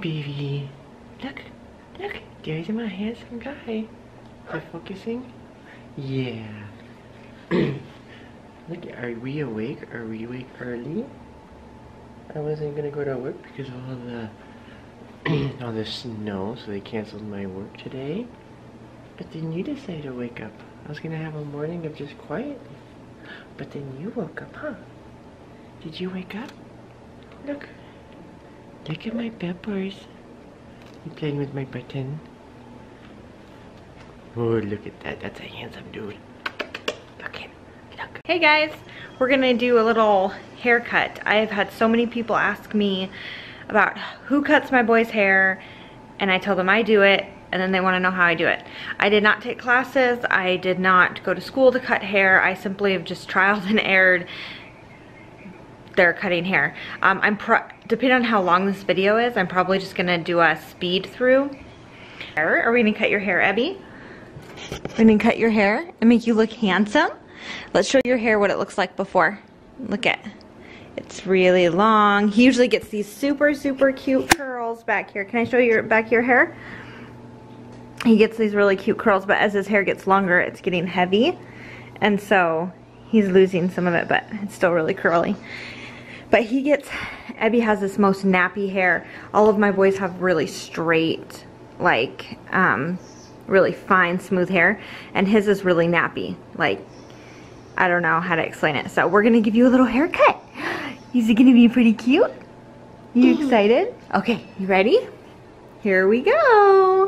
baby. Look, look, there's my handsome guy. Is focusing? Yeah. look, are we awake? Are we awake early? I wasn't gonna go to work because of all the all the snow, so they canceled my work today. But then you decided to wake up. I was gonna have a morning of just quiet. But then you woke up, huh? Did you wake up? Look. Look at my peppers. You playing with my button? Oh, look at that. That's a handsome dude. Look Look. Hey guys, we're gonna do a little haircut. I have had so many people ask me about who cuts my boy's hair and I tell them I do it and then they want to know how I do it. I did not take classes. I did not go to school to cut hair. I simply have just trialed and errored their cutting hair. Um, I'm depending on how long this video is, I'm probably just gonna do a speed through. Are we gonna cut your hair, Abby? We're gonna cut your hair and make you look handsome. Let's show your hair what it looks like before. Look at, it's really long. He usually gets these super, super cute curls back here. Can I show you back your hair? He gets these really cute curls, but as his hair gets longer, it's getting heavy. And so he's losing some of it, but it's still really curly. But he gets, Ebby has this most nappy hair. All of my boys have really straight, like, um, really fine, smooth hair. And his is really nappy. Like, I don't know how to explain it. So we're gonna give you a little haircut. Is it gonna be pretty cute? You excited? Okay, you ready? Here we go.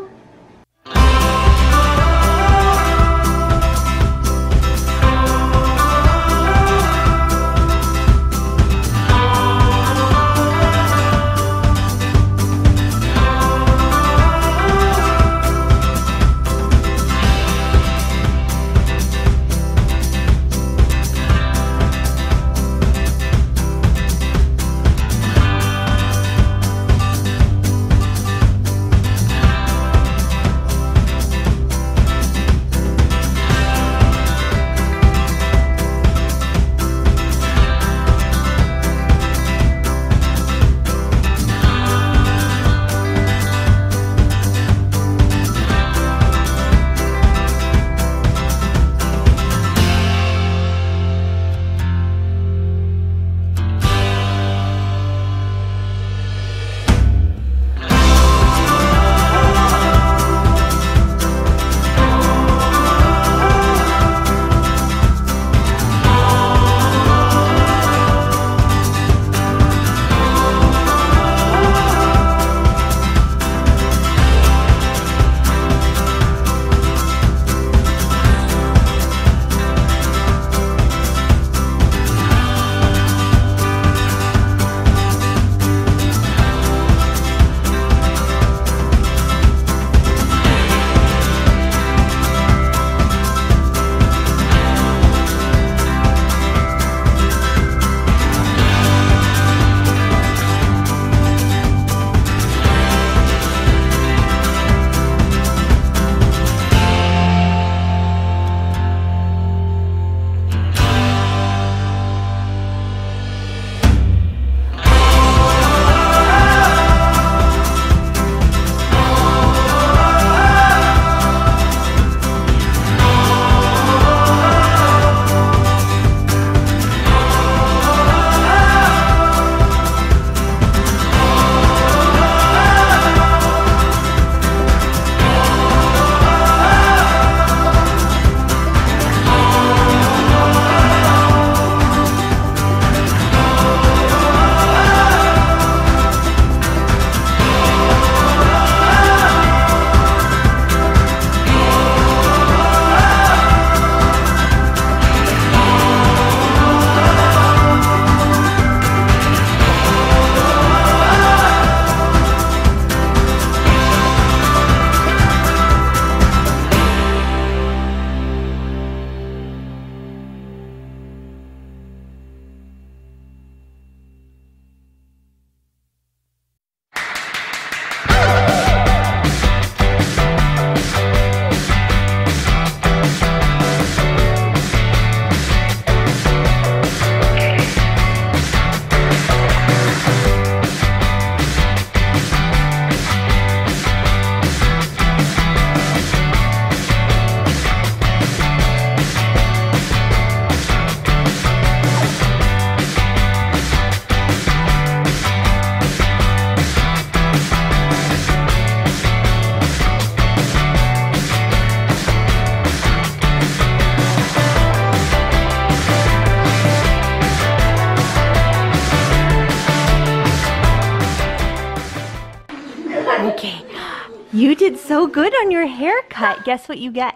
So good on your haircut. Guess what you get?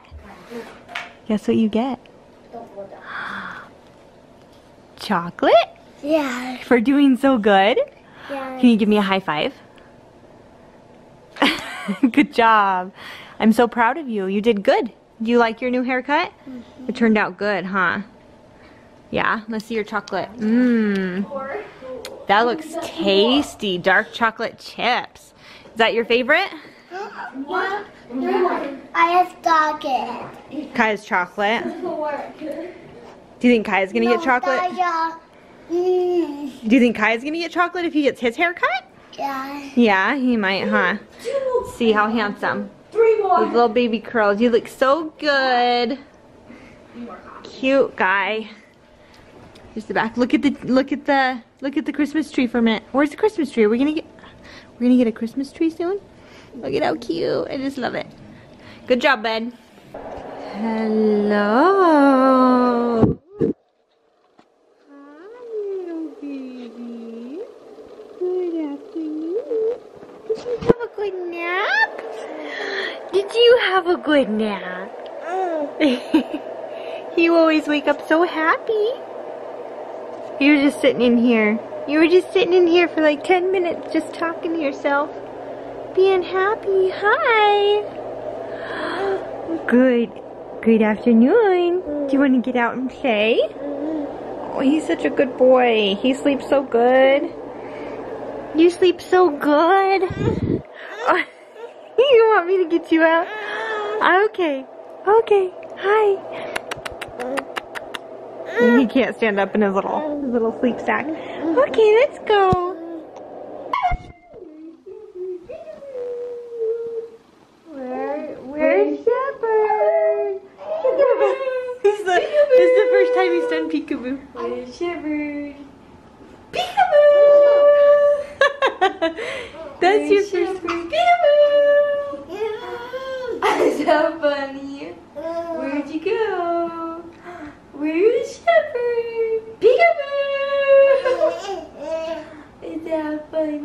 Guess what you get? Chocolate? Yeah. For doing so good? Yeah. Can you give me a high five? good job. I'm so proud of you. You did good. Do you like your new haircut? Mm-hmm. It turned out good, huh? Yeah, let's see your chocolate. Mmm. That looks tasty. Dark chocolate chips. Is that your favorite? I have target. Kaya's chocolate. Do you think Kaya's gonna get chocolate? Mm, Do you think Kaya's gonna get chocolate if he gets his haircut? yeah. Yeah, he might, huh? See how handsome. three With little baby curls. You look so good. Cute guy. Here's the back. Look at the look at the look at the Christmas tree for a minute. Where's the Christmas tree? Are we gonna get we're gonna get a Christmas tree soon? Look at how cute. I just love it. Good job, bud. Hello. Hi, little baby. Good afternoon. Did you have a good nap? Did you have a good nap? Mm. you always wake up so happy. You were just sitting in here. You were just sitting in here for like 10 minutes just talking to yourself. Being happy. Hi. Good. Good afternoon. Do you want to get out and play? Oh, he's such a good boy. He sleeps so good. You sleep so good. Oh, you want me to get you out? Okay. Okay. Hi. He can't stand up in his little his little sleep sack. Okay, let's go. Where where's Shepherd? this, is the, this is the first time he's done peekaboo. Where's Shepherd? Peekaboo! That's your first peekaboo! so funny. Where'd you go? Where's Shepherd? Peekaboo! Is that funny?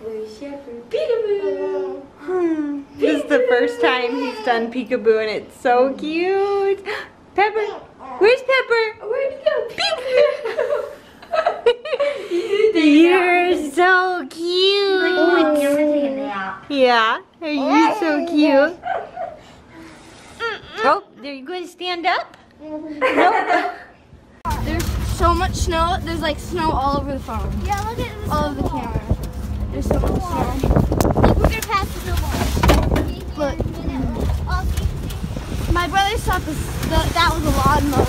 Where's Shepherd? Peekaboo! Hmm. This is the first time he's done peekaboo and it's so cute. Pepper! Where's Pepper? Where'd he go? Peekaboo! You're so cute. Oh, yeah, are you so oh, cute? Oh, are you going to stand up? Nope. There's so much snow. There's like snow all over the phone. Yeah, look at this. All over the camera. There's so much snow. Look, we're gonna pass the snowball. Look. My brother thought this, the, that was a lawnmower.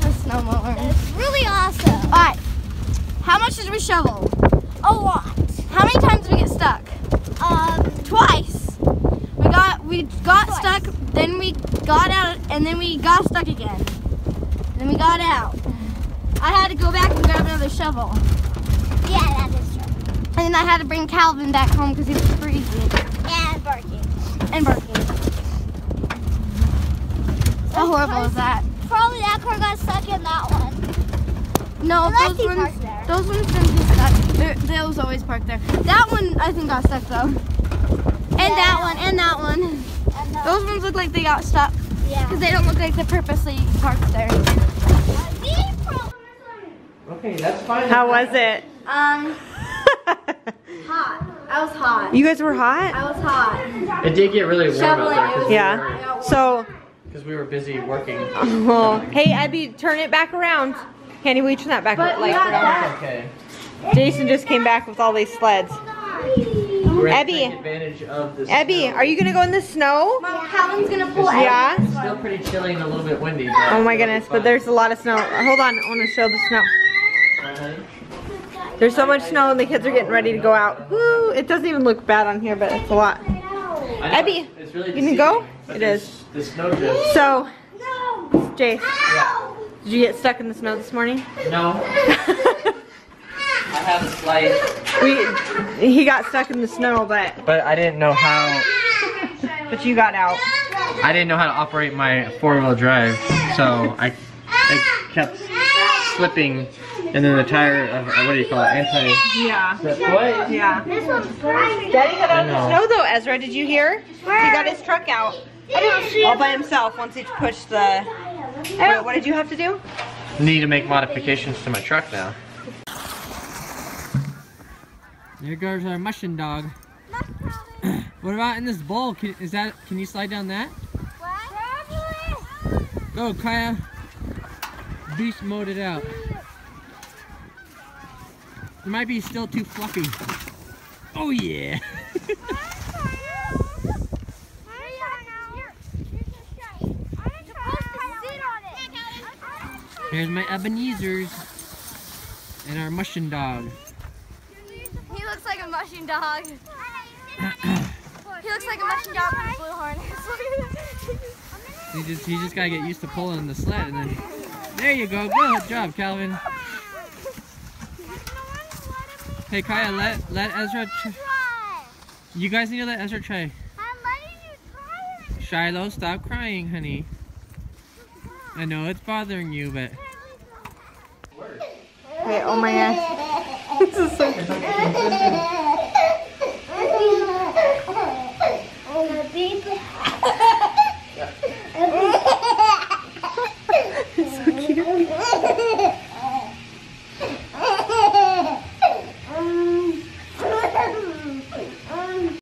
A snowmower. It's really awesome. Alright. How much did we shovel? A lot. How many times did we get stuck? Um, Twice. We got we got Twice. stuck, then we got out, and then we got stuck again. Then we got out. I had to go back and grab another shovel. yeah, that is true. And then I had to bring Calvin back home because he was freezing And barking. and barking. How horrible is that? Probably that car got stuck in that one. No, Unless those ones, there. those ones didn't get stuck. They're, they was always parked there. That one I think got stuck though. And that one, and that one. And the, Those ones look like they got stuck yeah. because they don't look like they're purposely parked there. Okay, that's fine. How was it? Um, hot. I was hot. you guys were hot? I was hot. It did get really warm out there because Yeah. So, Because we were busy working. well, hey, Abby, turn it back around. Candy, will you turn that back But like we got around? Okay. Jason just came back with all these sleds. We're Abby. take advantage of this. Abby, snow. are you gonna go in the snow? Mom, Calvin's gonna pull Yeah. It's still pretty chilly and a little bit windy. Oh but Oh my goodness, but there's a lot of snow. Hold on, I want to show the snow. Right, honey? There's so much snow and the kids are getting ready to go out. Woo! It doesn't even look bad on here, but it's a lot. I Abby, really you gonna go? deceiving, but It there's- is. The snow drifts. So, Jace, Yeah. did you get stuck in the snow this morning? No. I have a slight, we, he got stuck in the snow, but but I didn't know how. but you got out. I didn't know how to operate my four-wheel drive, so I, I kept anti-slipping, and then the tire of uh, what do you call it? Anti. Yeah. What? What? Yeah. This one's brand Daddy got out I in the snow though, Ezra. Did you hear? He got his truck out I don't see all by himself once he pushed the. What, what did you have to do? Need to make modifications to my truck now. There goes our mushing dog. What about in this bowl? Can, is that? Can you slide down that? Go, Kaya. Beast mode it out. It might be still too fluffy. Oh yeah. Here's my Ebenezer's and our mushing dog. He looks like a mushing dog. he looks like a mushing dog with a blue harness. He just he just gotta get used to pulling the sled and then there you go. Good job, Calvin. Hey Kaya, let let Ezra. try. You guys need to let Ezra try. I'm letting you try. Shiloh, stop crying, honey. I know it's bothering you, but. Wait, oh my gosh. this is so cute.